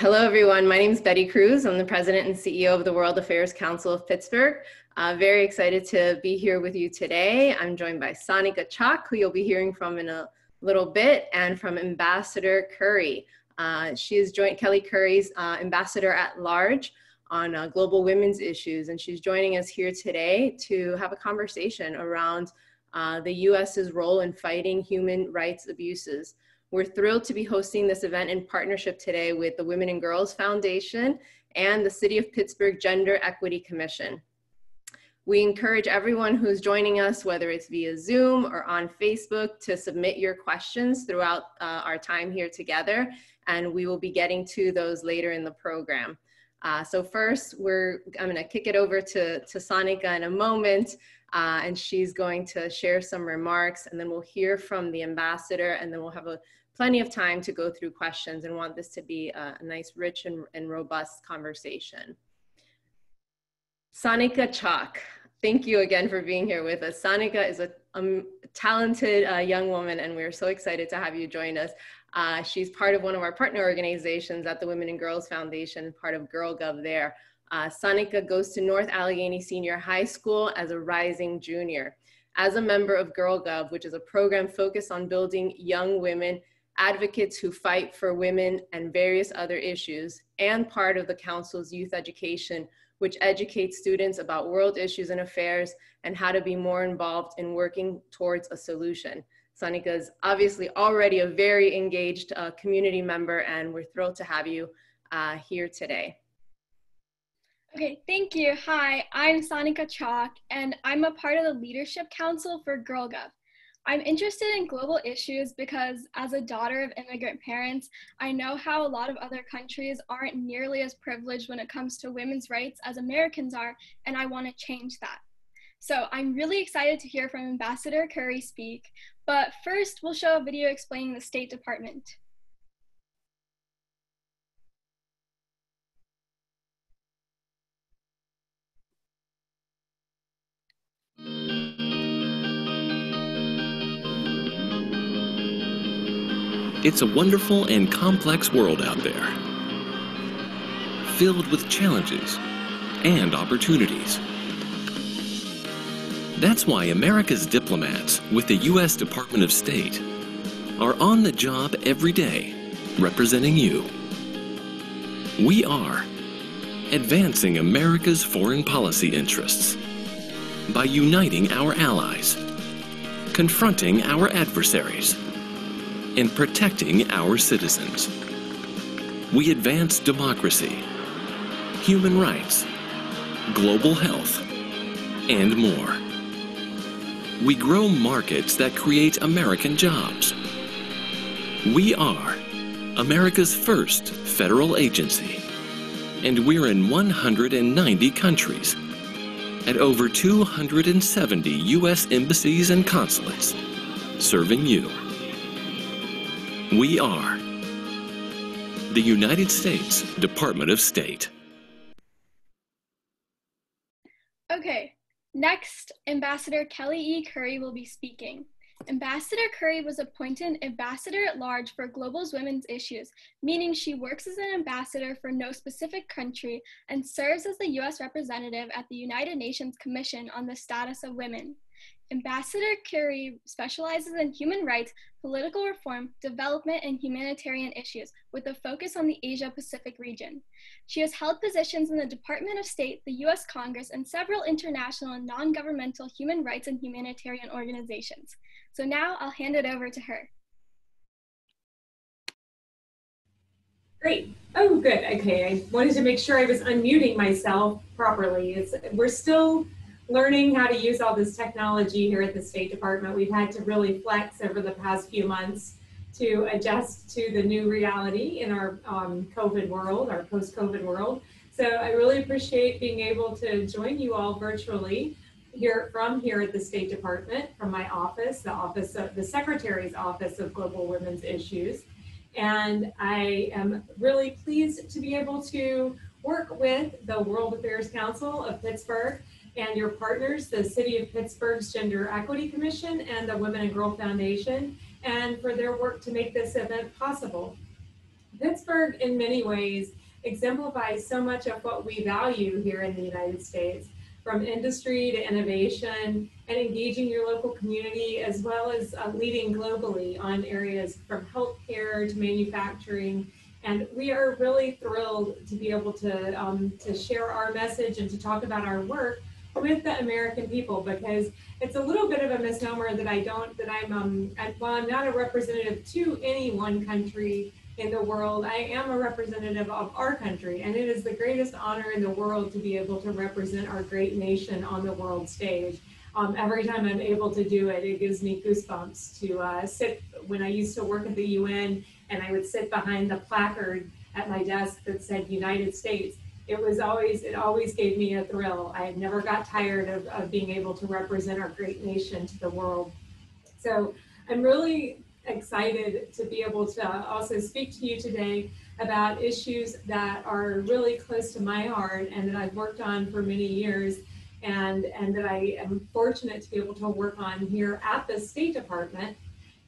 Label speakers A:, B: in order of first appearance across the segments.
A: Hello, everyone. My name is Betty Cruz. I'm the president and CEO of the World Affairs Council of Pittsburgh. Uh, very excited to be here with you today. I'm joined by Sonika Chak, who you'll be hearing from in a little bit, and from Ambassador Currie. Uh, she is joint Kelley Currie's uh, ambassador at large on uh, global women's issues, and she's joining us here today to have a conversation around uh, the U.S.'s role in fighting human rights abuses. We're thrilled to be hosting this event in partnership today with the Women and Girls Foundation and the City of Pittsburgh Gender Equity Commission. We encourage everyone who's joining us, whether it's via Zoom or on Facebook, to submit your questions throughout uh, our time here together, and we will be getting to those later in the program. Uh, so first, we're, I'm gonna kick it over to, to Sonika in a moment, uh, and she's going to share some remarks, and then we'll hear from the ambassador, and then we'll have a plenty of time to go through questions and want this to be a, nice, rich and, and robust conversation. Sonika Chak, thank you again for being here with us. Sonika is a, a talented uh, young woman and we're so excited to have you join us. Uh, she's part of one of our partner organizations at the Women and Girls Foundation, part of GirlGov there. Uh, goes to North Allegheny Senior High School as a rising junior. As a member of GirlGov, which is a program focused on building young women advocates who fight for women and various other issues, and part of the Council's youth education, which educates students about world issues and affairs and how to be more involved in working towards a solution. Sonika is obviously already a very engaged uh, community member, and we're thrilled to have you uh, here today.
B: Okay, thank you. Hi, I'm Sonika Chak, and I'm a part of the Leadership Council for GirlGov. I'm interested in global issues because, as a daughter of immigrant parents, I know how a lot of other countries aren't nearly as privileged when it comes to women's rights as Americans are, and I want to change that. So I'm really excited to hear from Ambassador Currie speak, but first we'll show a video explaining the State Department.
C: It's a wonderful and complex world out there, filled with challenges and opportunities. That's why America's diplomats with the U.S. Department of State are on the job every day representing you. We are advancing America's foreign policy interests by uniting our allies, confronting our adversaries, in protecting our citizens. We advance democracy, human rights, global health, and more. We grow markets that create American jobs. We are America's first federal agency, and we're in 190 countries at over 270 U.S. embassies and consulates, serving you. We are the United States Department of State.
B: Okay, next, Ambassador Kelly E. Curry will be speaking. Ambassador Currie was appointed ambassador at large for Global's women's issues, meaning she works as an ambassador for no specific country and serves as the U.S. representative at the United Nations Commission on the Status of Women. Ambassador Currie specializes in human rights, political reform, development, and humanitarian issues with a focus on the Asia Pacific region. She has held positions in the Department of State, the U.S. Congress, and several international and non governmental human rights and humanitarian organizations. So now I'll hand it over to her.
D: Great. Oh, good. Okay. I wanted to make sure I was unmuting myself properly. It's, we're still learning how to use all this technology here at the State Department. We've had to really flex over the past few months to adjust to the new reality in our um, COVID world, our post-COVID world. So I really appreciate being able to join you all virtually here from here at the State Department, from my office, the office of the Secretary's Office of Global Women's Issues. And I am really pleased to be able to work with the World Affairs Council of Pittsburgh and your partners, the City of Pittsburgh's Gender Equity Commission and the Women and Girl Foundation, and for their work to make this event possible. Pittsburgh, in many ways, exemplifies so much of what we value here in the United States from industry to innovation and engaging your local community as well as uh, leading globally on areas from healthcare to manufacturing. And we are really thrilled to be able to, um, to share our message and to talk about our work with the American people because it's a little bit of a misnomer that I don't, that I'm, um, I, while I'm not a representative to any one country, in the world. I am a representative of our country, and it is the greatest honor in the world to be able to represent our great nation on the world stage. Um, every time I'm able to do it, it gives me goosebumps to uh, sit when I used to work at the UN and I would sit behind the placard at my desk that said United States. It was always, it always gave me a thrill. I never got tired of, of being able to represent our great nation to the world. So I'm really excited to be able to also speak to you today about issues that are really close to my heart and that I've worked on for many years and, and that I am fortunate to be able to work on here at the State Department.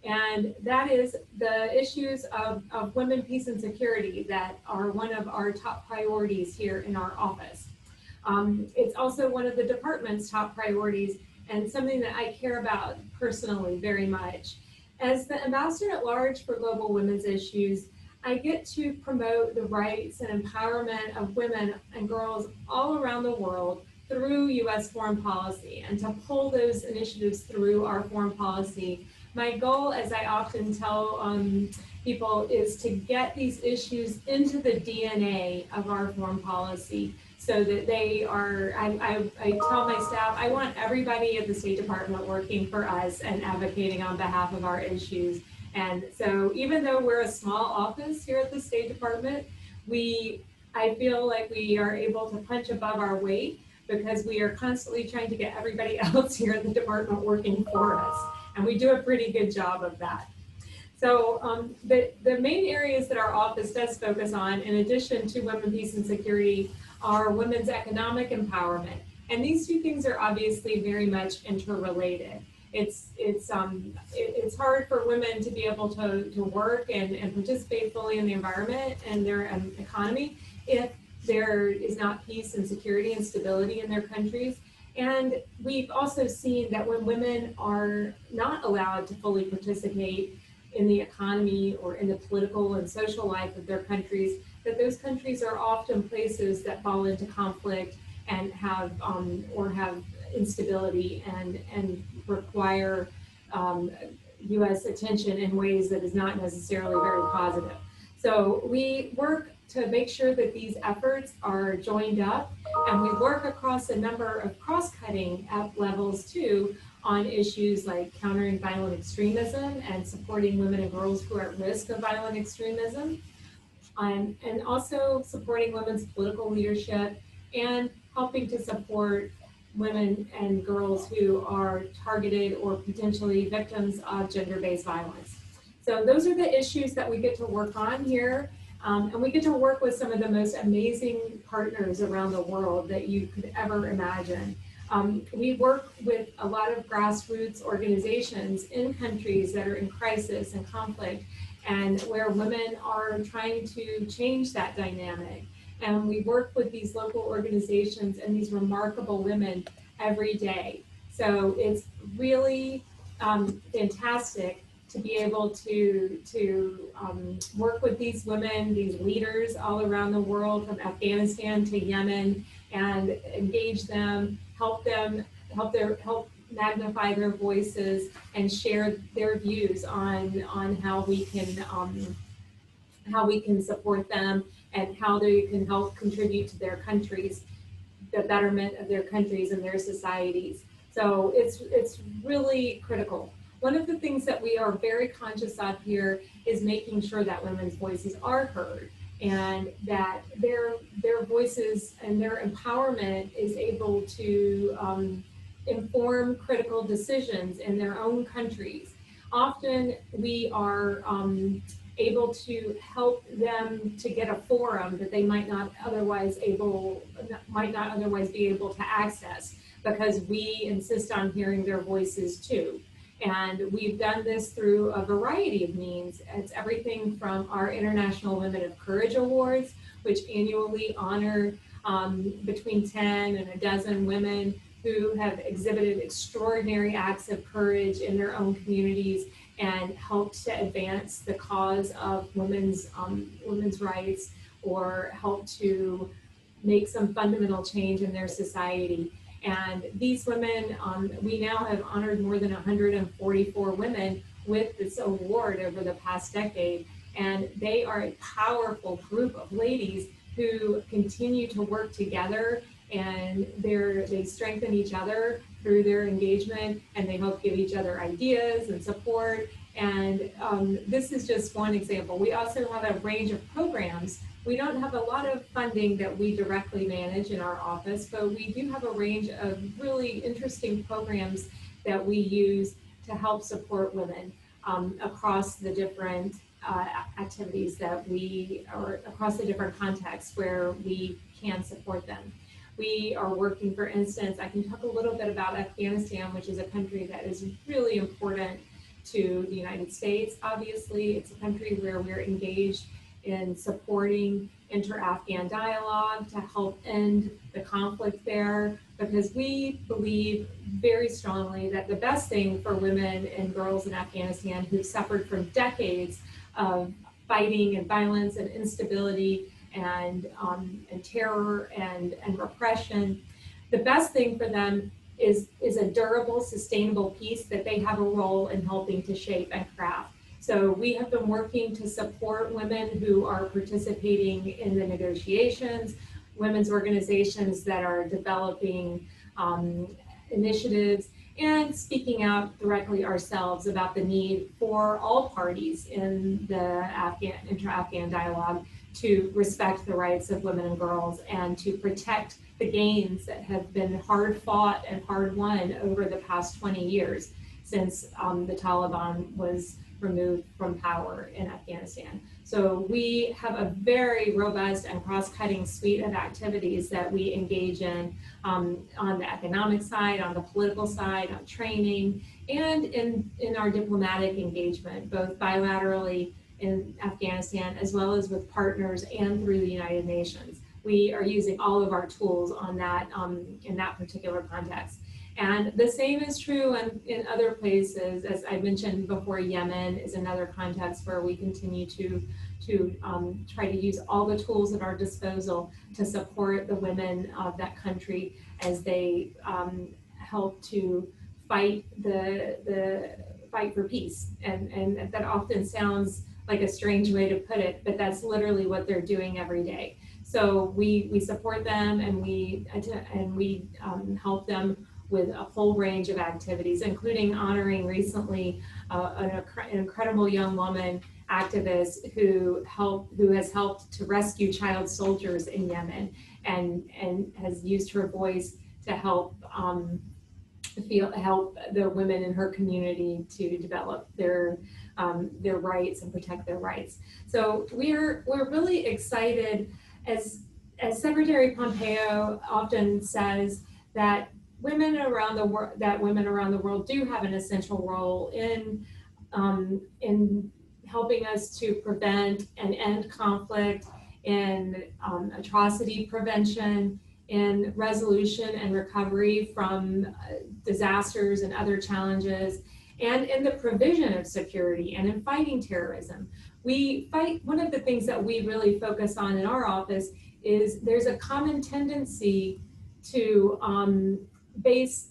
D: And that is the issues of, of women, peace, and security that are one of our top priorities here in our office. Um, it's also one of the department's top priorities and something that I care about personally very much. As the ambassador at large for global women's issues, I get to promote the rights and empowerment of women and girls all around the world through US foreign policy and to pull those initiatives through our foreign policy. My goal, as I often tell um, people, is to get these issues into the DNA of our foreign policy so that they are, I, I, I, tell my staff, I want everybody at the State Department working for us and advocating on behalf of our issues. And so even though we're a small office here at the State Department, we, I feel like we are able to punch above our weight because we are constantly trying to get everybody else here in the department working for us. And we do a pretty good job of that. So um, the, the main areas that our office does focus on, in addition to women, peace, and security, are women's economic empowerment. And these two things are obviously very much interrelated. It's, it's, um, it, it's hard for women to be able to, to work and, and participate fully in the environment and their um, economy if there is not peace and security and stability in their countries. And we've also seen that when women are not allowed to fully participate in the economy or in the political and social life of their countries, that those countries are often places that fall into conflict and have um, or have instability and and require um, U.S. attention in ways that is not necessarily very positive. So we work to make sure that these efforts are joined up, and we work across a number of cross-cutting levels too on issues like countering violent extremism and supporting women and girls who are at risk of violent extremism um, and also supporting women's political leadership and helping to support women and girls who are targeted or potentially victims of gender-based violence. So those are the issues that we get to work on here. Um, and we get to work with some of the most amazing partners around the world that you could ever imagine. Um, we work with a lot of grassroots organizations in countries that are in crisis and conflict and where women are trying to change that dynamic. And we work with these local organizations and these remarkable women every day. So it's really um, fantastic to be able to, to um, work with these women, these leaders all around the world from Afghanistan to Yemen and engage them, help them, help their, help magnify their voices and share their views on on how we can um, how we can support them and how they can help contribute to their countries, the betterment of their countries and their societies. So it's it's really critical. One of the things that we are very conscious of here is making sure that women's voices are heard and that their their voices and their empowerment is able to um, inform critical decisions in their own countries. Often we are um, able to help them to get a forum that they might not otherwise able might not otherwise be able to access because we insist on hearing their voices too. And we've done this through a variety of means. It's everything from our International Women of Courage Awards, which annually honor um, between 10 and a dozen women who have exhibited extraordinary acts of courage in their own communities and helped to advance the cause of women's um, women's rights or help to make some fundamental change in their society. And these women, um, we now have honored more than 144 women with this award over the past decade. And they are a powerful group of ladies who continue to work together and they strengthen each other through their engagement and they help give each other ideas and support. And um, this is just one example. We also have a range of programs we don't have a lot of funding that we directly manage in our office, but we do have a range of really interesting programs that we use to help support women um, across the different uh, activities that we, or across the different contexts where we can support them. We are working, for instance, I can talk a little bit about Afghanistan, which is a country that is really important to the United States. Obviously, it's a country where we're engaged in supporting inter-Afghan dialogue to help end the conflict there because we believe very strongly that the best thing for women and girls in Afghanistan who've suffered from decades of fighting and violence and instability and, um, and terror and, and repression, the best thing for them is, is a durable, sustainable peace that they have a role in helping to shape and craft. So we have been working to support women who are participating in the negotiations, women's organizations that are developing um, initiatives, and speaking out directly ourselves about the need for all parties in the Afghan inter-Afghan dialogue to respect the rights of women and girls and to protect the gains that have been hard fought and hard won over the past 20 years since um, the Taliban was removed from power in Afghanistan. So we have a very robust and cross-cutting suite of activities that we engage in um, on the economic side, on the political side, on training, and in, in our diplomatic engagement, both bilaterally in Afghanistan as well as with partners and through the United Nations. We are using all of our tools on that um, in that particular context. And the same is true in, in other places. As I mentioned before, Yemen is another context where we continue to, to um, try to use all the tools at our disposal to support the women of that country as they um, help to fight the, the fight for peace. And, and that often sounds like a strange way to put it, but that's literally what they're doing every day. So we, we support them and we, and we um, help them with a whole range of activities, including honoring recently uh, an, an, incredible young woman activist who helped, who has helped to rescue child soldiers in Yemen, and and has used her voice to help um, feel help the women in her community to develop their um, their rights and protect their rights. So we're we're really excited as as Secretary Pompeo often says that women around the world that women around the world do have an essential role in um, in helping us to prevent and end conflict in um, atrocity prevention in resolution and recovery from uh, disasters and other challenges and in the provision of security and in fighting terrorism. We fight one of the things that we really focus on in our office is there's a common tendency to um, base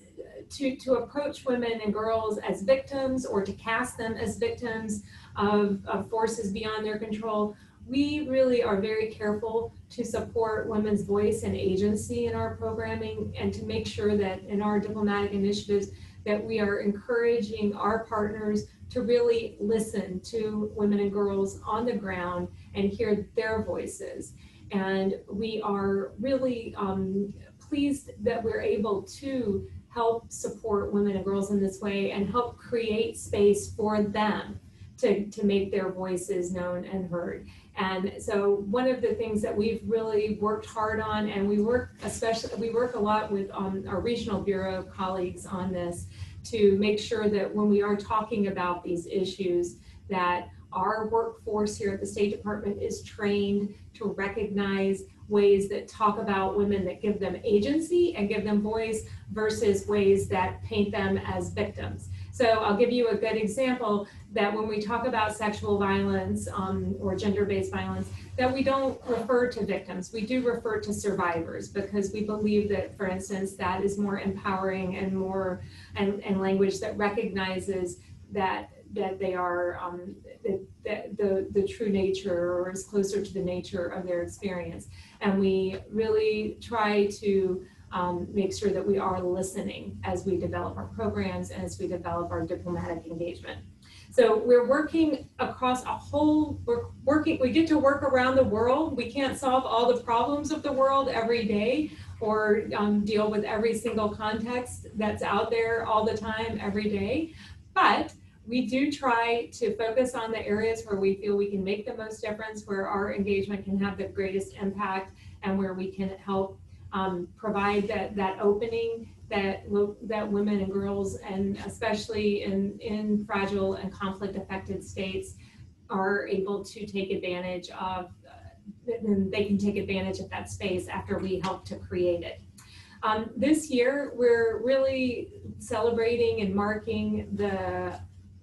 D: to, to approach women and girls as victims or to cast them as victims of, of forces beyond their control. We really are very careful to support women's voice and agency in our programming and to make sure that in our diplomatic initiatives that we are encouraging our partners to really listen to women and girls on the ground and hear their voices. And we are really um, pleased that we're able to help support women and girls in this way and help create space for them to, to make their voices known and heard. And so one of the things that we've really worked hard on, and we work especially, we work a lot with um, our regional bureau colleagues on this to make sure that when we are talking about these issues, that our workforce here at the State Department is trained to recognize ways that talk about women that give them agency and give them voice versus ways that paint them as victims. So I'll give you a good example that when we talk about sexual violence um, or gender-based violence, that we don't refer to victims. We do refer to survivors because we believe that, for instance, that is more empowering and more and, and language that recognizes that that they are um, the, the, the true nature or is closer to the nature of their experience. And we really try to um, make sure that we are listening as we develop our programs and as we develop our diplomatic engagement. So we're working across a whole, we're working, we get to work around the world. We can't solve all the problems of the world every day or um, deal with every single context that's out there all the time, every day. But we do try to focus on the areas where we feel we can make the most difference, where our engagement can have the greatest impact, and where we can help um, provide that, that opening that that women and girls, and especially in, in fragile and conflict affected states, are able to take advantage of, uh, they can take advantage of that space after we help to create it. Um, this year, we're really celebrating and marking the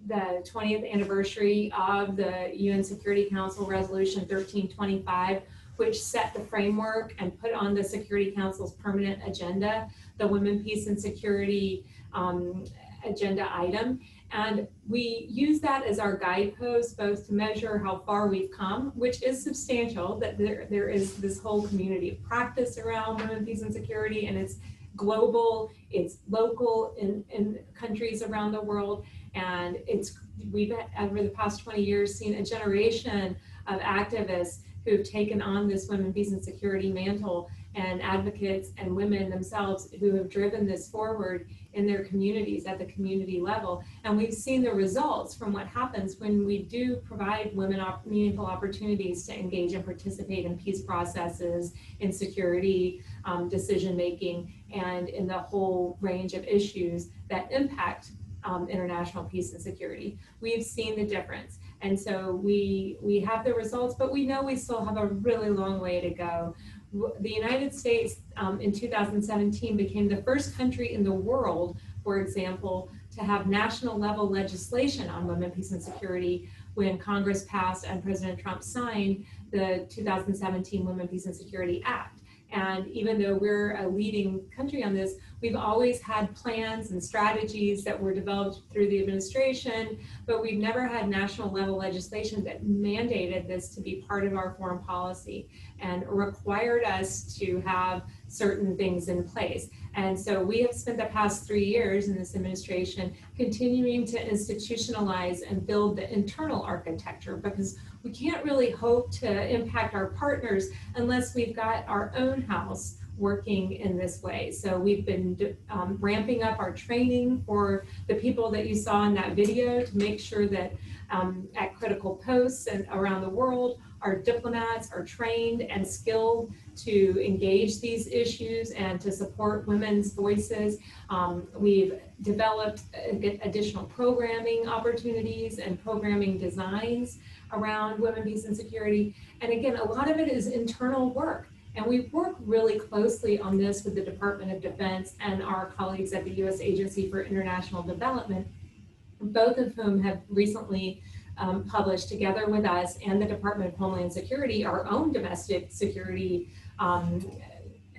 D: the 20th anniversary of the UN Security Council Resolution 1325, which set the framework and put on the Security Council's permanent agenda the Women, Peace, and Security um, agenda item. And we use that as our guidepost, both to measure how far we've come, which is substantial, that there, there is this whole community of practice around women, peace, and security, and it's global, it's local in, in countries around the world. And it's we've over the past 20 years seen a generation of activists who've taken on this women, peace, and security mantle and advocates and women themselves who have driven this forward in their communities at the community level. And we've seen the results from what happens when we do provide women op meaningful opportunities to engage and participate in peace processes, in security, um, decision making, and in the whole range of issues that impact um, international peace and security. We've seen the difference. And so we, we have the results, but we know we still have a really long way to go. The United States um, in 2017 became the first country in the world, for example, to have national level legislation on women, peace, and security when Congress passed and President Trump signed the 2017 Women, Peace, and Security Act. And even though we're a leading country on this, we've always had plans and strategies that were developed through the administration, but we've never had national level legislation that mandated this to be part of our foreign policy and required us to have certain things in place. And so we have spent the past three years in this administration continuing to institutionalize and build the internal architecture because we can't really hope to impact our partners unless we've got our own house working in this way. So we've been um, ramping up our training for the people that you saw in that video to make sure that um, at critical posts and around the world, our diplomats are trained and skilled to engage these issues and to support women's voices. Um, we've developed additional programming opportunities and programming designs around women, peace, and security. And again, a lot of it is internal work. And we work really closely on this with the Department of Defense and our colleagues at the U.S. Agency for International Development, both of whom have recently um, published together with us and the Department of Homeland Security, our own domestic security um,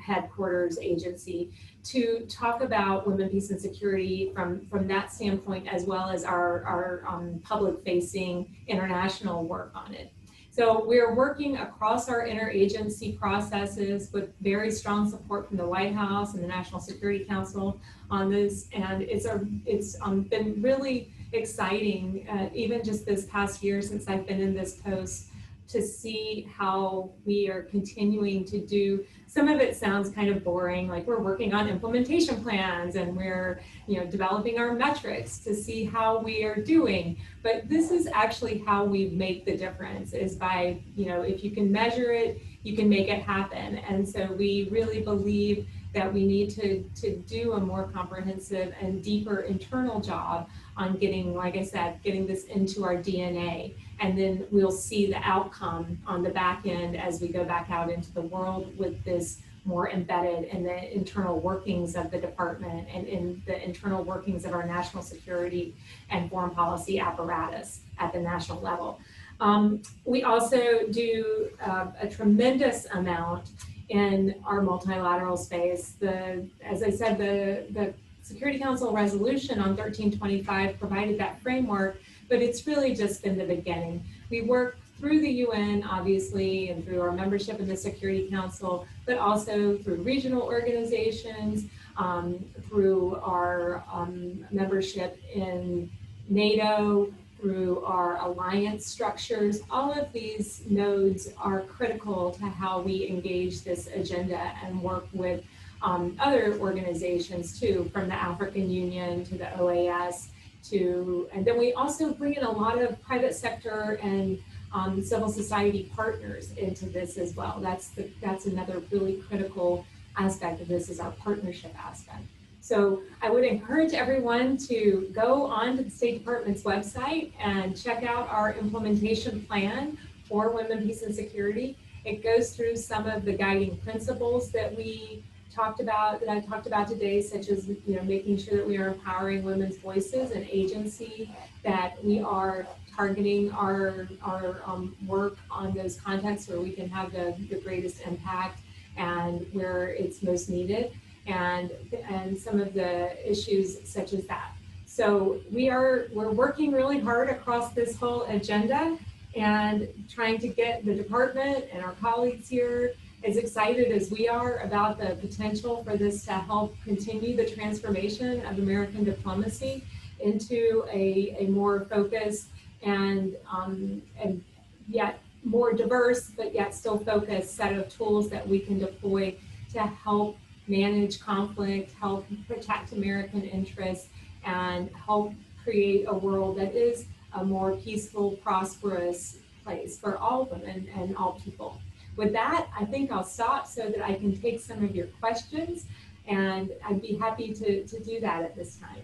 D: headquarters agency, to talk about women, peace, and security from, from that standpoint, as well as our, our um, public facing international work on it. So we're working across our interagency processes with very strong support from the White House and the National Security Council on this. And it's, a, it's um, been really exciting, uh, even just this past year since I've been in this post, to see how we are continuing to do some of it sounds kind of boring like we're working on implementation plans and we're you know developing our metrics to see how we are doing. But this is actually how we make the difference is by you know if you can measure it you can make it happen. And so we really believe that we need to to do a more comprehensive and deeper internal job on getting like i said getting this into our dna and then we'll see the outcome on the back end as we go back out into the world with this more embedded in the internal workings of the department and in the internal workings of our national security and foreign policy apparatus at the national level. Um, we also do uh, a tremendous amount in our multilateral space. The, as I said, the, the Security Council resolution on 1325 provided that framework but it's really just been the beginning. We work through the UN, obviously, and through our membership in the Security Council, but also through regional organizations, um, through our um, membership in NATO, through our alliance structures. All of these nodes are critical to how we engage this agenda and work with um, other organizations too, from the African Union to the OAS to, and then we also bring in a lot of private sector and um, civil society partners into this as well. That's the, that's another really critical aspect of this is our partnership aspect. So I would encourage everyone to go on to the State Department's website and check out our implementation plan for women, peace, and security. It goes through some of the guiding principles that we talked about that I talked about today, such as you know making sure that we are empowering women's voices and agency, that we are targeting our our um, work on those contexts where we can have the, the greatest impact and where it's most needed, and and some of the issues such as that. So we are we're working really hard across this whole agenda and trying to get the department and our colleagues here as excited as we are about the potential for this to help continue the transformation of American diplomacy into a, a more focused and, um, and yet more diverse, but yet still focused set of tools that we can deploy to help manage conflict, help protect American interests, and help create a world that is a more peaceful, prosperous place for all women and all people. With that, I think I'll stop so that I can take some of your questions and I'd be happy to, to do that at this time.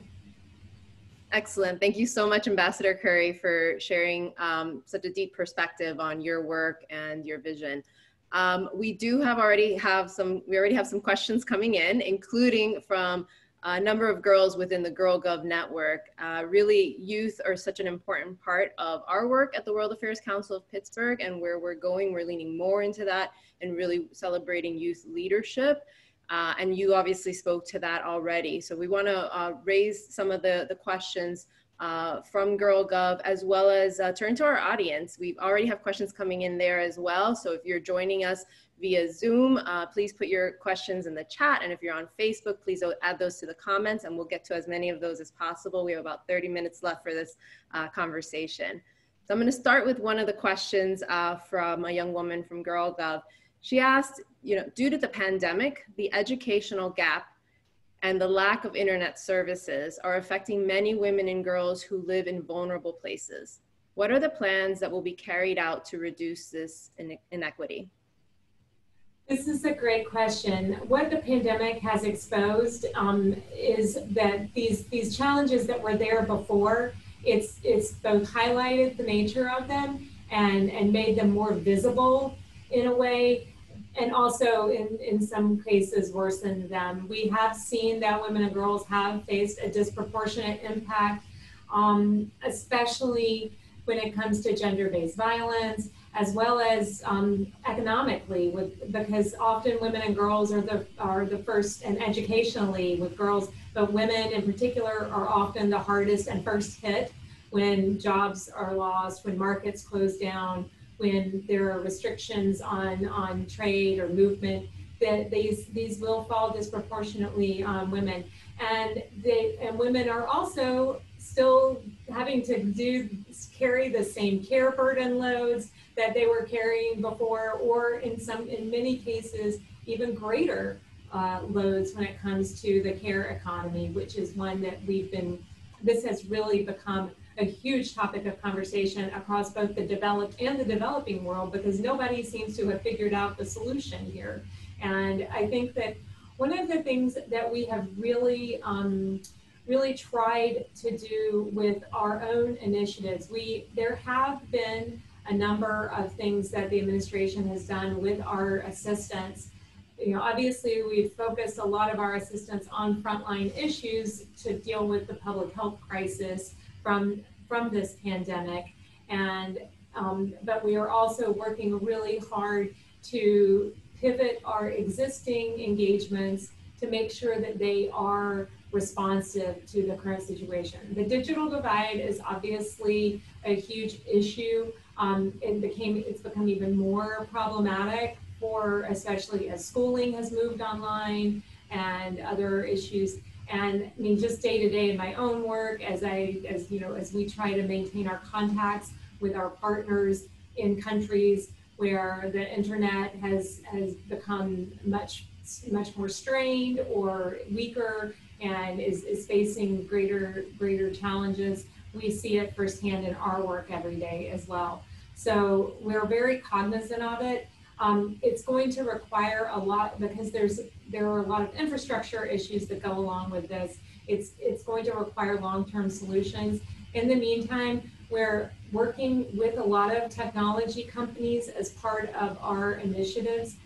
A: Excellent. Thank you so much, Ambassador Currie, for sharing um, such a deep perspective on your work and your vision. Um, we do have already have some, we already have some questions coming in, including from a number of girls within the Girl Gov network. Uh, really, youth are such an important part of our work at the World Affairs Council of Pittsburgh and where we're going, we're leaning more into that and really celebrating youth leadership. Uh, and you obviously spoke to that already. So we want to uh, raise some of the, the questions uh, from Girl Gov, as well as uh, turn to our audience. We already have questions coming in there as well. So if you're joining us via Zoom, uh, please put your questions in the chat. And if you're on Facebook, please add those to the comments and we'll get to as many of those as possible. We have about 30 minutes left for this uh, conversation. So I'm gonna start with one of the questions uh, from a young woman from GirlGov. She asked, you know, due to the pandemic, the educational gap and the lack of internet services are affecting many women and girls who live in vulnerable places. What are the plans that will be carried out to reduce this inequity?
D: This is a great question. What the pandemic has exposed um, is that these these challenges that were there before, it's it's both highlighted the nature of them and and made them more visible in a way, and also in in some cases worsened them. We have seen that women and girls have faced a disproportionate impact, um, especially when it comes to gender-based violence as well as um, economically with because often women and girls are the are the first and educationally with girls but women in particular are often the hardest and first hit when jobs are lost when markets close down when there are restrictions on on trade or movement that these these will fall disproportionately on women. And they and women are also still having to do carry the same care burden loads that they were carrying before, or in some, in many cases, even greater uh, loads when it comes to the care economy, which is one that we've been, this has really become a huge topic of conversation across both the developed and the developing world because nobody seems to have figured out the solution here. And I think that one of the things that we have really, um, really tried to do with our own initiatives, we there have been a number of things that the administration has done with our assistance. You know, obviously we've focused a lot of our assistance on frontline issues to deal with the public health crisis from from this pandemic, and um, but we are also working really hard to pivot our existing engagements to make sure that they are responsive to the current situation. The digital divide is obviously a huge issue. Um, it became it's become even more problematic for especially as schooling has moved online and other issues. And I mean, just day to day in my own work, as I, as you know, as we try to maintain our contacts with our partners in countries where the internet has has become much much more strained or weaker and is, is facing greater greater challenges. We see it firsthand in our work every day as well. So we're very cognizant of it. Um, it's going to require a lot because there's there are a lot of infrastructure issues that go along with this. It's it's going to require long-term solutions. In the meantime, we're working with a lot of technology companies as part of our initiatives,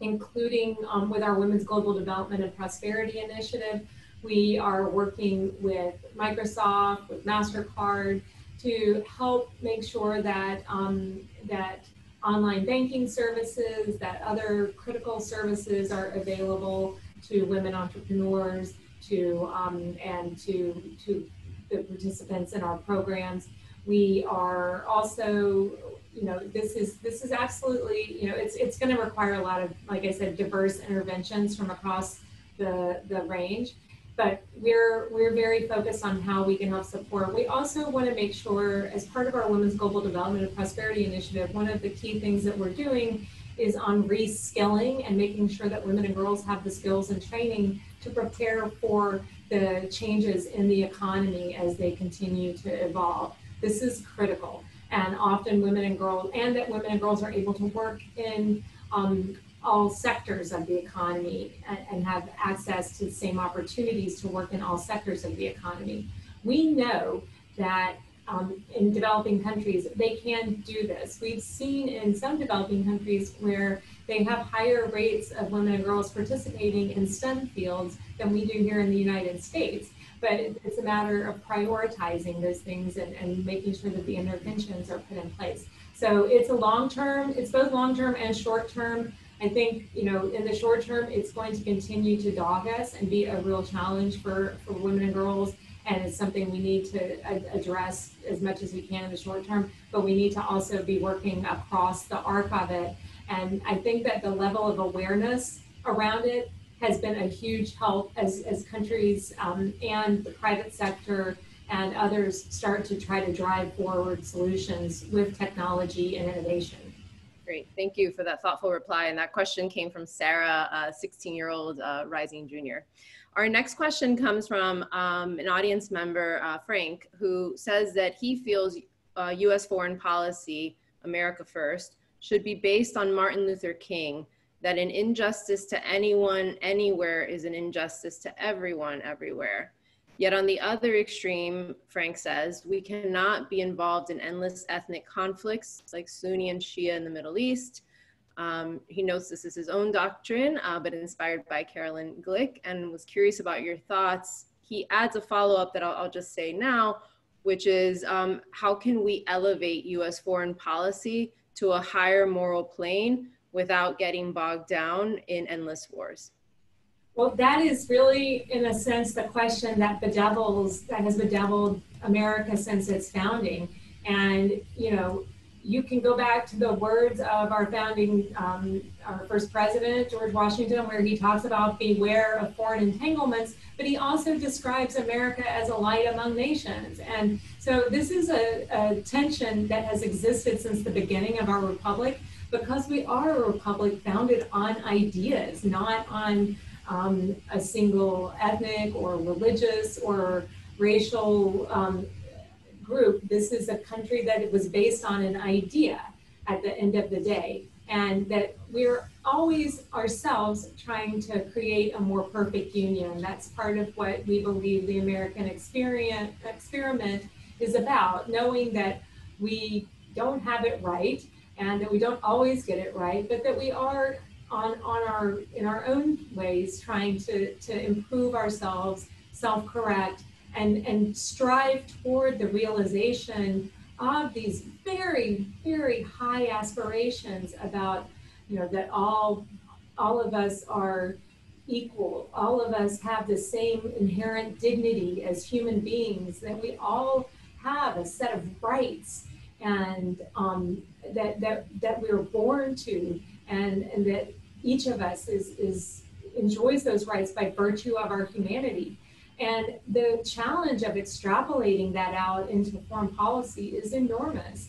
D: including um, with our Women's Global Development and Prosperity Initiative. We are working with Microsoft, with MasterCard, to help make sure that um, that online banking services, that other critical services are available to women entrepreneurs, to um, and to to the participants in our programs. We are also, you know, this is this is absolutely, you know, it's it's going to require a lot of, like I said, diverse interventions from across the the range but we're we're very focused on how we can help support. We also want to make sure, as part of our Women's Global Development and Prosperity Initiative, one of the key things that we're doing is on reskilling and making sure that women and girls have the skills and training to prepare for the changes in the economy as they continue to evolve. This is critical. And often women and girls, and that women and girls are able to work in um, all sectors of the economy and, and, have access to the same opportunities to work in all sectors of the economy. We know that um, in developing countries, they can do this. We've seen in some developing countries where they have higher rates of women and girls participating in STEM fields than we do here in the United States. But it's a matter of prioritizing those things and, and making sure that the interventions are put in place. So it's a long term, it's both long term and short term I think, you know, in the short term, it's going to continue to dog us and be a real challenge for, for women and girls. And it's something we need to address as much as we can in the short term, but we need to also be working across the arc of it. And I think that the level of awareness around it has been a huge help as, as countries um, and the private sector and others start to try to drive forward solutions with technology and innovation.
A: Great. Thank you for that thoughtful reply. And that question came from Sarah, a 16 year old uh, rising junior. Our next question comes from um, an audience member, uh, Frank, who says that he feels uh, US foreign policy, America First, should be based on Martin Luther King, that an injustice to anyone, anywhere is an injustice to everyone, everywhere. Yet on the other extreme, Frank says, we cannot be involved in endless ethnic conflicts like Sunni and Shia in the Middle East. Um, he notes this is his own doctrine, uh, but inspired by Carolyn Glick and was curious about your thoughts. He adds a follow-up that I'll, I'll, just say now, which is um, how can we elevate US foreign policy to a higher moral plane without getting bogged down in endless wars?
D: Well, that is really, in a sense, the question that bedevils, that has bedeviled America since its founding. And, you know, you can go back to the words of our founding, um, our first president, George Washington, where he talks about beware of foreign entanglements, but he also describes America as a light among nations. And so this is a, a tension that has existed since the beginning of our republic because we are a republic founded on ideas, not on um, a single ethnic or religious or racial um, group. This is a country that it was based on an idea at the end of the day, and that we're always ourselves trying to create a more perfect union. That's part of what we believe the American experience, experiment is about, knowing that we don't have it right and that we don't always get it right, but that we are on, on our in our own ways trying to, to improve ourselves, self-correct, and, and strive toward the realization of these very, very high aspirations about, you know, that all, all of us are equal. All of us have the same inherent dignity as human beings, that we all have a set of rights and um, that, that, that we're born to and, and that each of us is, is enjoys those rights by virtue of our humanity. And the challenge of extrapolating that out into foreign policy is enormous.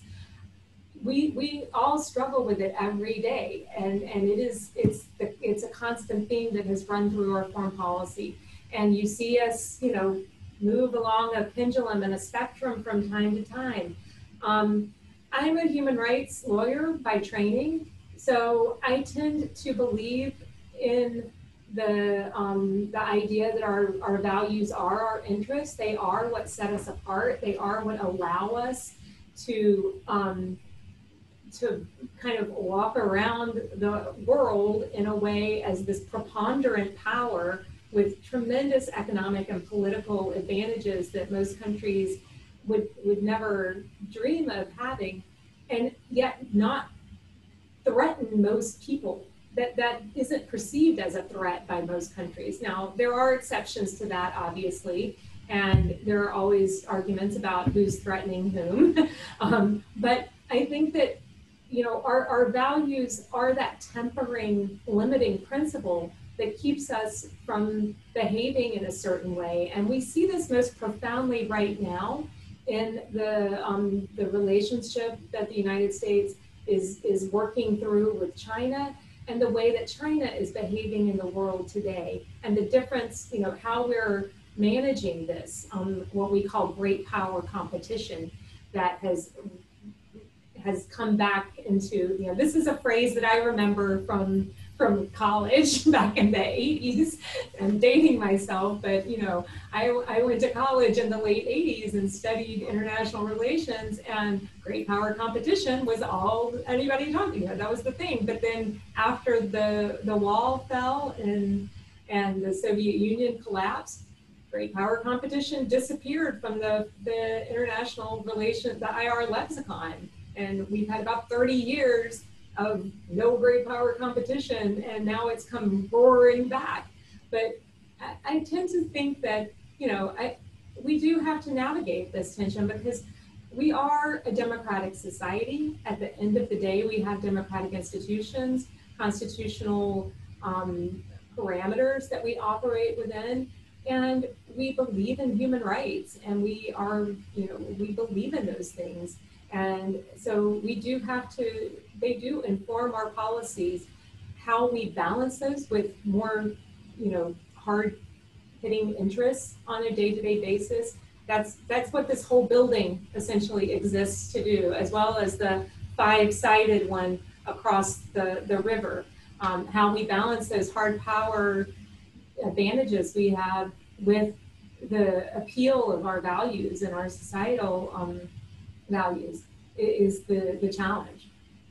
D: We, we all struggle with it every day, and, and it is it's the, it's a constant theme that has run through our foreign policy. And you see us, you know, move along a pendulum and a spectrum from time to time. Um, I'm a human rights lawyer by training, so I tend to believe in the um, the idea that our, our values are our interests. They are what set us apart. They are what allow us to um, to kind of walk around the world in a way as this preponderant power with tremendous economic and political advantages that most countries would would never dream of having, and yet not threaten most people that that isn't perceived as a threat by most countries. Now, there are exceptions to that, obviously, and there are always arguments about who's threatening whom. um, but I think that you know our, our values are that tempering, limiting principle that keeps us from behaving in a certain way, and we see this most profoundly right now in the um, the relationship that the United States is is working through with China and the way that China is behaving in the world today, and the difference, you know, how we're managing this, um, what we call great power competition, that has has come back into, you know, this is a phrase that I remember from from college back in the 80s. I'm dating myself, but you know, I, I went to college in the late 80s and studied international relations and great power competition was all anybody talking about. That was the thing. But then after the, the wall fell and, and the Soviet Union collapsed, great power competition disappeared from the, the international relations, the IR lexicon. And we've had about 30 years of no great power competition, and now it's come roaring back. But I, I tend to think that, you know, I, we do have to navigate this tension because we are a democratic society. At the end of the day, we have democratic institutions, constitutional um, parameters that we operate within, and we believe in human rights, and we are, you know, we believe in those things. And so we do have to, they do inform our policies, how we balance those with more, you know, hard hitting interests on a day-to-day basis. That's, that's what this whole building essentially exists to do, as well as the five-sided one across the, the river. Um, how we balance those hard power advantages we have with the appeal of our values and our societal um, values is the, the challenge.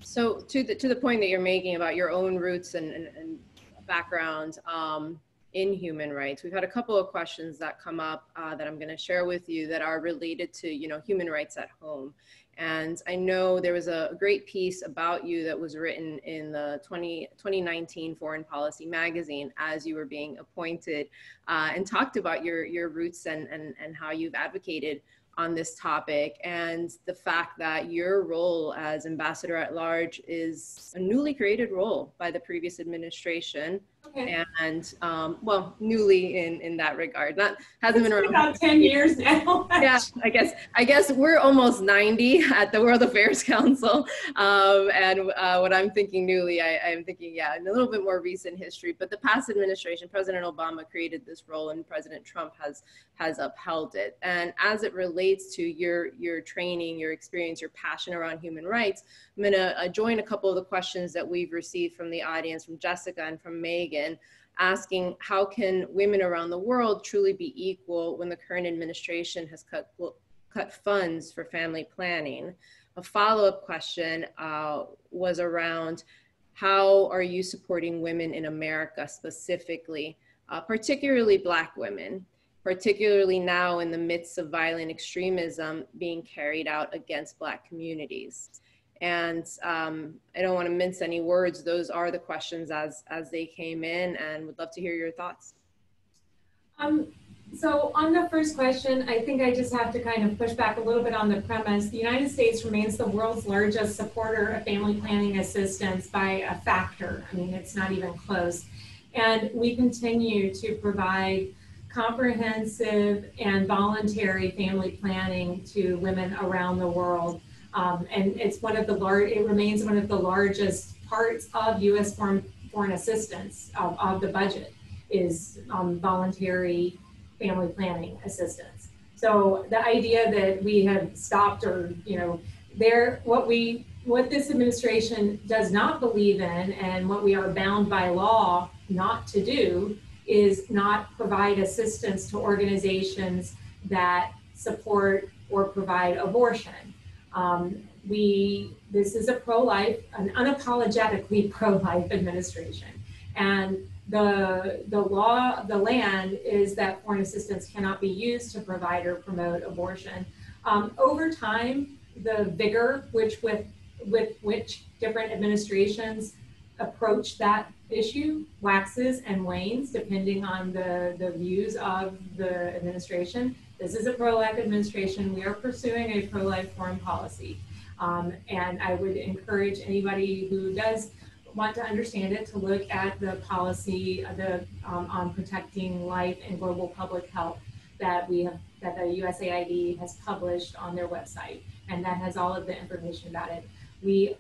A: So to the, to the point that you're making about your own roots and, and, and background um, in human rights, we've had a couple of questions that come up uh, that I'm going to share with you that are related to, you know, human rights at home. And I know there was a great piece about you that was written in the 20, 2019 Foreign Policy magazine as you were being appointed uh, and talked about your, your roots and, and, and how you've advocated on this topic and the fact that your role as ambassador at large is a newly created role by the previous administration Okay. And um, well, newly in in that regard, not hasn't
D: it's
A: been around
D: about ten years now.
A: yeah, I guess I guess we're almost ninety at the World Affairs Council, um, and uh, what I'm thinking newly, I, I'm thinking yeah, in a little bit more recent history. But the past administration, President Obama created this role, and President Trump has has upheld it. And as it relates to your your training, your experience, your passion around human rights, I'm going to uh, join a couple of the questions that we've received from the audience, from Jessica and from Megan, asking how can women around the world truly be equal when the current administration has cut, cut funds for family planning? A follow-up question uh, was around how are you supporting women in America specifically, uh, particularly Black women? particularly now in the midst of violent extremism being carried out against Black communities. And um, I don't want to mince any words. Those are the questions as as they came in, and would love to hear your thoughts.
D: Um, so on the first question, I think I just have to kind of push back a little bit on the premise. The United States remains the world's largest supporter of family planning assistance by a factor. I mean, it's not even close. And we continue to provide comprehensive and voluntary family planning to women around the world. Um, and it's one of the large, it remains one of the largest parts of U.S. foreign, foreign assistance of, of the budget is um, voluntary family planning assistance. So the idea that we have stopped or, you know, there, what we, what this administration does not believe in and what we are bound by law not to do is not provide assistance to organizations that support or provide abortion. Um, we, this is a pro-life, an unapologetically pro-life administration. And the, the law of the land is that foreign assistance cannot be used to provide or promote abortion. Um, over time, the vigor which with, with which different administrations approach that issue waxes and wanes depending on the, the views of the administration. This is a pro-life administration. We are pursuing a pro-life foreign policy. Um, and I would encourage anybody who does want to understand it to look at the policy the, um, on protecting life and global public health that we have that the USAID has published on their website, and that has all of the information about it. We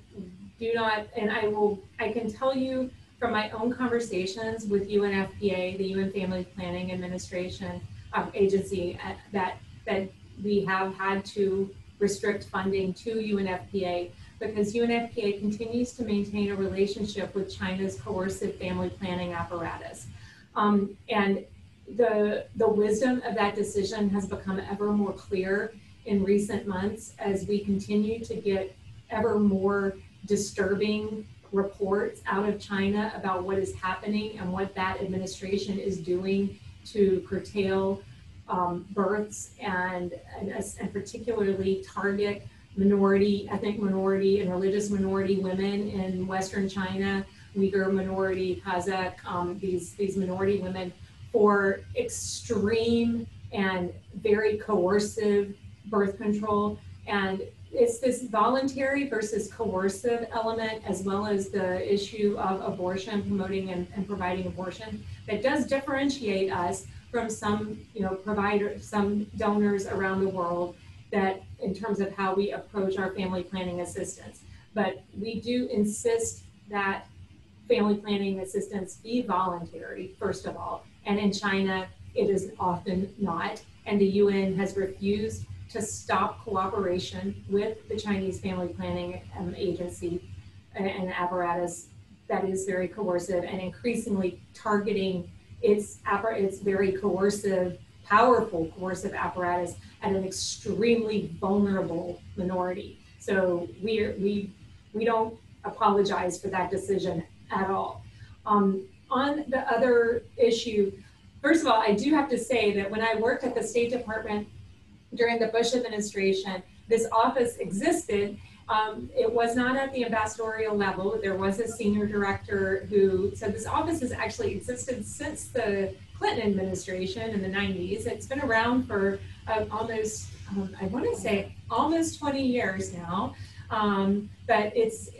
D: do not, and I will, I can tell you from my own conversations with UNFPA, the UN Family Planning Administration, um, agency uh, that that we have had to restrict funding to UNFPA because UNFPA continues to maintain a relationship with China's coercive family planning apparatus. Um, and the, the wisdom of that decision has become ever more clear in recent months as we continue to get ever more disturbing reports out of China about what is happening and what that administration is doing to curtail um, births and, and, and, particularly target minority, ethnic minority, and religious minority women in Western China, Uyghur minority, Kazakh, um, these, these minority women for extreme and very coercive birth control. And it's this voluntary versus coercive element, as well as the issue of abortion, promoting and, and providing abortion, that does differentiate us from some, you know, providers, some donors around the world that in terms of how we approach our family planning assistance. But we do insist that family planning assistance be voluntary, first of all. And in China, it is often not. And the UN has refused to stop cooperation with the Chinese Family Planning um, Agency and apparatus that is very coercive and increasingly targeting its, its very coercive, powerful coercive apparatus at an extremely vulnerable minority. So we we we don't apologize for that decision at all. Um, on the other issue, first of all, I do have to say that when I worked at the State Department during the Bush administration, this office existed. Um, it was not at the ambassadorial level. There was a senior director who said this office has actually existed since the Clinton administration in the 90s. It's been around for uh, almost um, I want to say almost 20 years now, um, but it's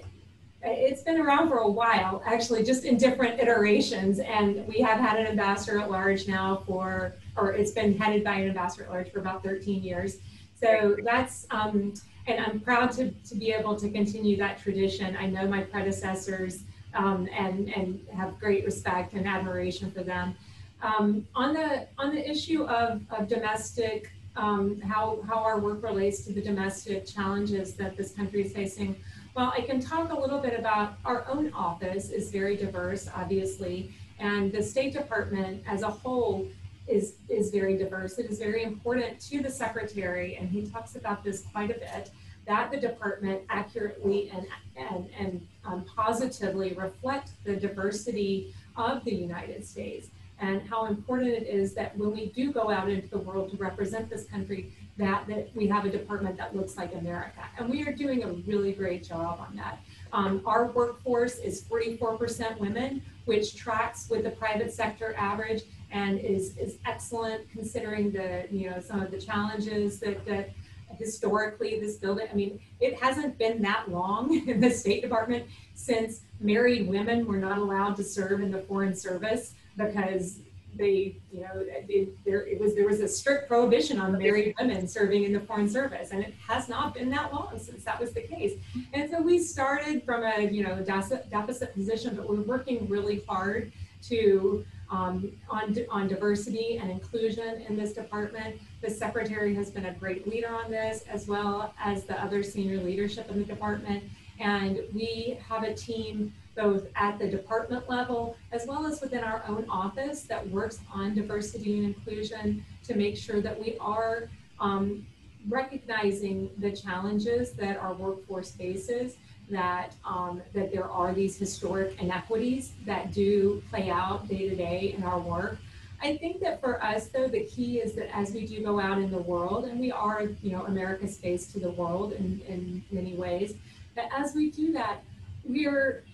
D: it's been around for a while, actually, just in different iterations. And we have had an ambassador at large now for, or it's been headed by an ambassador at large for about 13 years. So that's, um, and I'm proud to, to be able to continue that tradition. I know my predecessors um, and, and have great respect and admiration for them. Um, on the on the issue of, of domestic, um, how, how our work relates to the domestic challenges that this country is facing, well, I can talk a little bit about our own office is very diverse, obviously, and the State Department as a whole is, is very diverse. It is very important to the Secretary, and he talks about this quite a bit, that the department accurately and, and, and um, positively reflect the diversity of the United States and how important it is that when we do go out into the world to represent this country, that, that we have a department that looks like America. And we are doing a really great job on that. Um, our workforce is 44% women, which tracks with the private sector average and is, is excellent considering the, you know, some of the challenges that, that historically this building, I mean, it hasn't been that long in the State Department since married women were not allowed to serve in the Foreign Service because they, you know, it, there it was there was a strict prohibition on married women serving in the foreign service, and it has not been that long since that was the case. And so we started from a you know deficit, deficit position, but we're working really hard to um, on on diversity and inclusion in this department. The secretary has been a great leader on this, as well as the other senior leadership in the department. And we have a team both at the department level as well as within our own office that works on diversity and inclusion to make sure that we are um, recognizing the challenges that our workforce faces that um, that there are these historic inequities that do play out day to day in our work. I think that for us, though, the key is that as we do go out in the world, and we are, you know, America's face to the world in, in many ways, that as we do that, we're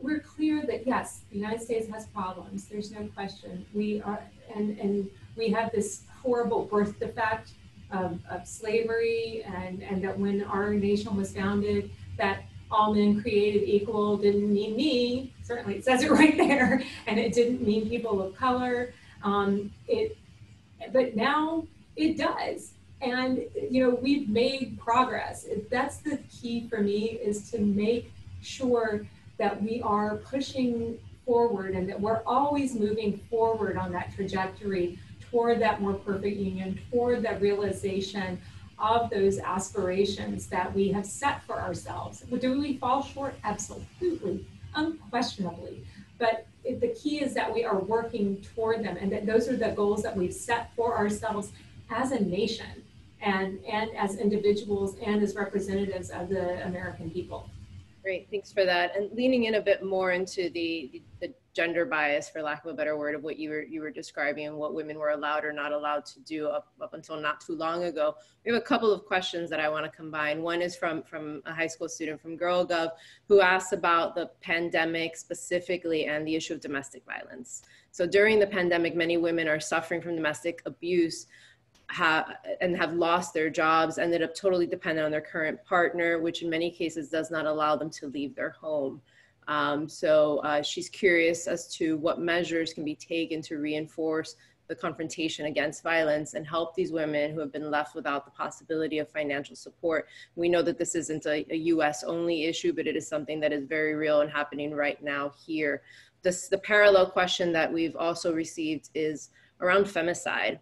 D: we're clear that yes, the United States has problems. There's no question. We are, and and we have this horrible birth defect of, of slavery, and and that when our nation was founded, that all men created equal didn't mean me. Certainly, it says it right there, and it didn't mean people of color. Um, it, but now it does, and you know we've made progress. That's the key for me is to make sure that we are pushing forward and that we're always moving forward on that trajectory toward that more perfect union, toward that realization of those aspirations that we have set for ourselves. Do we fall short? Absolutely, unquestionably. But the key is that we are working toward them and that those are the goals that we've set for ourselves as a nation and, and as individuals and as representatives of the American people.
A: Great, thanks for that. And leaning in a bit more into the, the gender bias, for lack of a better word, of what you were you were describing and what women were allowed or not allowed to do up, up until not too long ago. We have a couple of questions that I want to combine. One is from from a high school student from GirlGov who asks about the pandemic specifically and the issue of domestic violence. So during the pandemic, many women are suffering from domestic abuse have and have lost their jobs ended up totally dependent on their current partner which in many cases does not allow them to leave their home um, so uh, she's curious as to what measures can be taken to reinforce the confrontation against violence and help these women who have been left without the possibility of financial support. We know that this isn't a, a US only issue, but it is something that is very real and happening right now here. This, the parallel question that we've also received is around femicide.